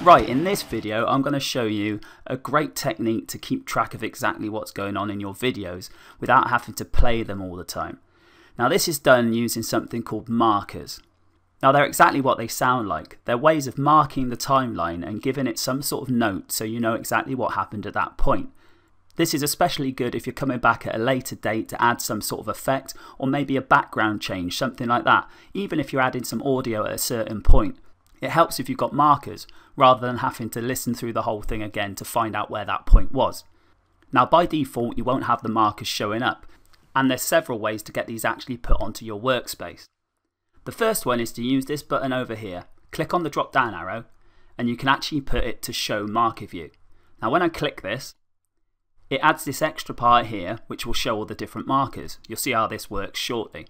Right, in this video I'm going to show you a great technique to keep track of exactly what's going on in your videos without having to play them all the time. Now this is done using something called markers. Now they're exactly what they sound like. They're ways of marking the timeline and giving it some sort of note so you know exactly what happened at that point. This is especially good if you're coming back at a later date to add some sort of effect or maybe a background change, something like that, even if you're adding some audio at a certain point. It helps if you've got markers, rather than having to listen through the whole thing again to find out where that point was. Now by default you won't have the markers showing up, and there's several ways to get these actually put onto your workspace. The first one is to use this button over here, click on the drop down arrow, and you can actually put it to show marker view. Now when I click this, it adds this extra part here which will show all the different markers. You'll see how this works shortly.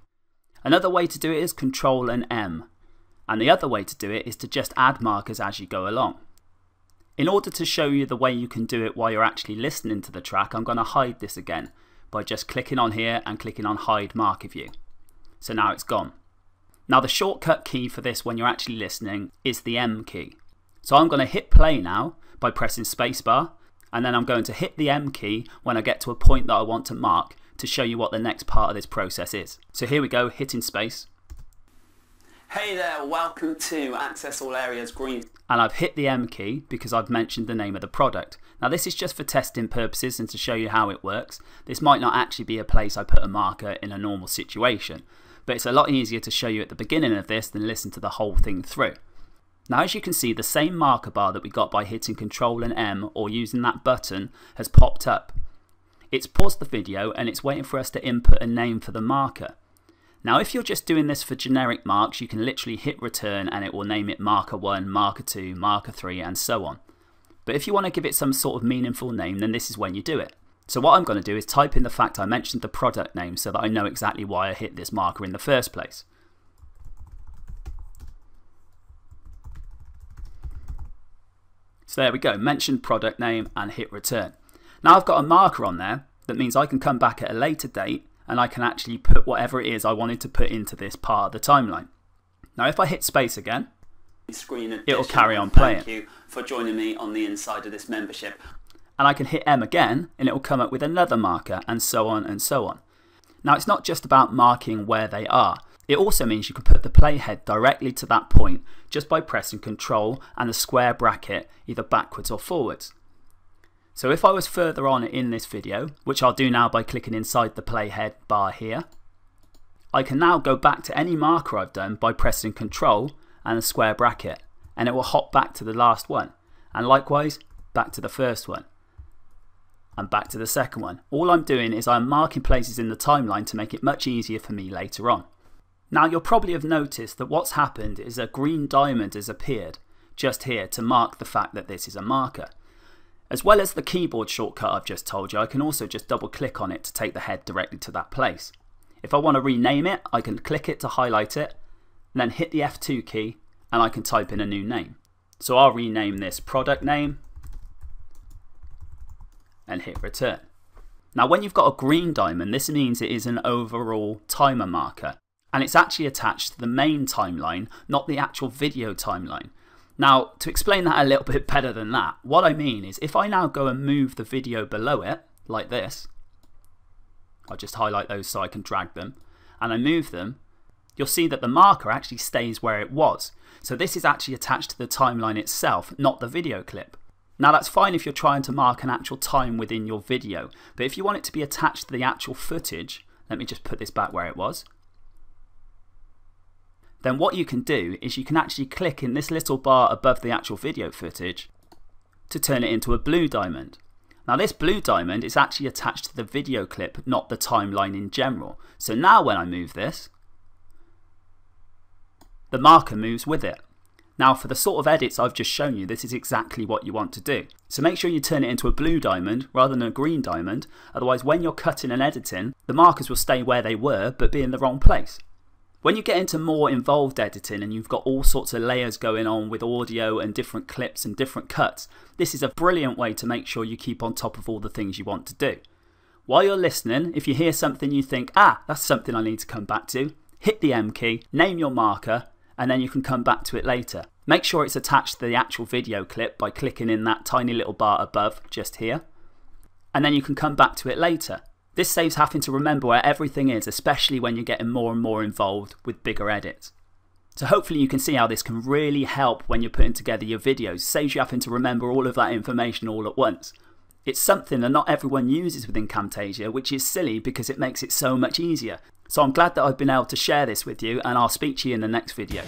Another way to do it is Control and M, and the other way to do it is to just add markers as you go along. In order to show you the way you can do it while you're actually listening to the track, I'm going to hide this again by just clicking on here and clicking on hide marker view. So now it's gone. Now the shortcut key for this when you're actually listening is the M key. So I'm going to hit play now by pressing spacebar and then I'm going to hit the M key when I get to a point that I want to mark to show you what the next part of this process is. So here we go, hitting space. Hey there, welcome to Access All Areas Green. And I've hit the M key because I've mentioned the name of the product. Now this is just for testing purposes and to show you how it works. This might not actually be a place I put a marker in a normal situation, but it's a lot easier to show you at the beginning of this than listen to the whole thing through. Now as you can see the same marker bar that we got by hitting Control and M or using that button has popped up. It's paused the video and it's waiting for us to input a name for the marker. Now if you're just doing this for generic marks you can literally hit return and it will name it marker 1, marker 2, marker 3 and so on. But if you want to give it some sort of meaningful name then this is when you do it. So what I'm going to do is type in the fact I mentioned the product name so that I know exactly why I hit this marker in the first place. So there we go, mention product name and hit return. Now I've got a marker on there that means I can come back at a later date and I can actually put whatever it is I wanted to put into this part of the timeline. Now if I hit space again, Screen it'll carry on playing. Thank you for joining me on the inside of this membership. And I can hit M again and it will come up with another marker and so on and so on. Now it's not just about marking where they are. It also means you can put the playhead directly to that point just by pressing Control and the square bracket either backwards or forwards. So if I was further on in this video, which I'll do now by clicking inside the playhead bar here, I can now go back to any marker I've done by pressing Control and the square bracket and it will hop back to the last one and likewise back to the first one and back to the second one. All I'm doing is I'm marking places in the timeline to make it much easier for me later on. Now you'll probably have noticed that what's happened is a green diamond has appeared just here to mark the fact that this is a marker. As well as the keyboard shortcut I've just told you, I can also just double click on it to take the head directly to that place. If I want to rename it, I can click it to highlight it, then hit the F2 key, and I can type in a new name. So I'll rename this product name, and hit return. Now when you've got a green diamond, this means it is an overall timer marker, and it's actually attached to the main timeline, not the actual video timeline. Now, to explain that a little bit better than that, what I mean is if I now go and move the video below it, like this, I'll just highlight those so I can drag them, and I move them, you'll see that the marker actually stays where it was. So this is actually attached to the timeline itself, not the video clip. Now that's fine if you're trying to mark an actual time within your video, but if you want it to be attached to the actual footage, let me just put this back where it was, then what you can do is you can actually click in this little bar above the actual video footage to turn it into a blue diamond. Now this blue diamond is actually attached to the video clip, not the timeline in general. So now when I move this, the marker moves with it. Now for the sort of edits I've just shown you, this is exactly what you want to do. So make sure you turn it into a blue diamond rather than a green diamond, otherwise when you're cutting and editing, the markers will stay where they were but be in the wrong place. When you get into more involved editing and you've got all sorts of layers going on with audio and different clips and different cuts, this is a brilliant way to make sure you keep on top of all the things you want to do. While you're listening, if you hear something you think, ah, that's something I need to come back to, hit the M key, name your marker, and then you can come back to it later. Make sure it's attached to the actual video clip by clicking in that tiny little bar above, just here. And then you can come back to it later. This saves having to remember where everything is, especially when you're getting more and more involved with bigger edits. So hopefully you can see how this can really help when you're putting together your videos, saves you having to remember all of that information all at once. It's something that not everyone uses within Camtasia, which is silly because it makes it so much easier. So I'm glad that I've been able to share this with you and I'll speak to you in the next video.